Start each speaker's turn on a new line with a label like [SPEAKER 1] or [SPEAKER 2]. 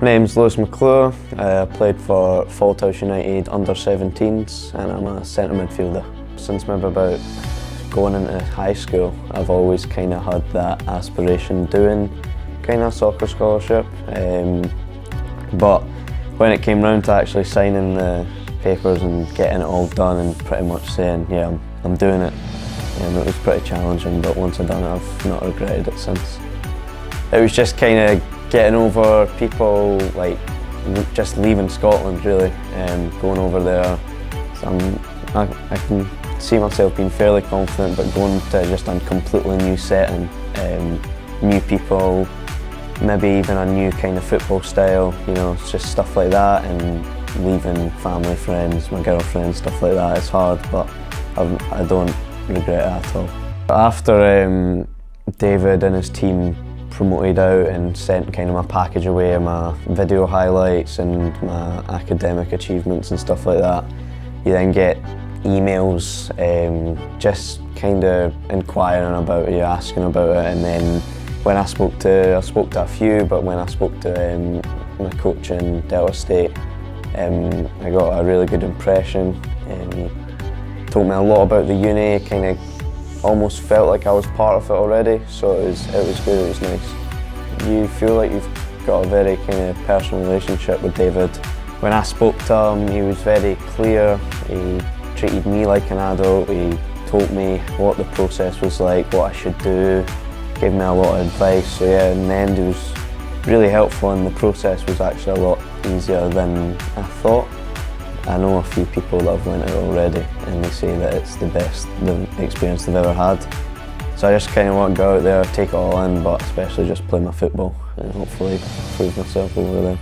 [SPEAKER 1] My name's Lewis McClure. I played for Fauldhouse United under 17s and I'm a centre midfielder. Since maybe about going into high school, I've always kind of had that aspiration doing kind of soccer scholarship. Um, but when it came round to actually signing the papers and getting it all done and pretty much saying, yeah, I'm, I'm doing it, um, it was pretty challenging, but once I've done it, I've not regretted it since. It was just kind of getting over people like just leaving Scotland really, and um, going over there. So I, I, can see myself being fairly confident, but going to just a completely new setting, um, new people, maybe even a new kind of football style, you know, it's just stuff like that and leaving family, friends, my girlfriend, stuff like that. It's hard, but I do not regret it at all. After um, David and his team promoted out and sent kind of my package away, my video highlights and my academic achievements and stuff like that. You then get emails um, just kind of inquiring about you, asking about it and then when I spoke to, I spoke to a few but when I spoke to um, my coach in Delta State um, I got a really good impression. Um, told me a lot about the uni, kind of almost felt like I was part of it already, so it was, it was good, it was nice. You feel like you've got a very kind of personal relationship with David. When I spoke to him, he was very clear, he treated me like an adult, he told me what the process was like, what I should do, gave me a lot of advice, so yeah, in the end he was really helpful and the process was actually a lot easier than I thought. I know a few people that have went out already and they say that it's the best experience they've ever had. So I just kind of want to go out there, take it all in, but especially just play my football and hopefully prove myself over there.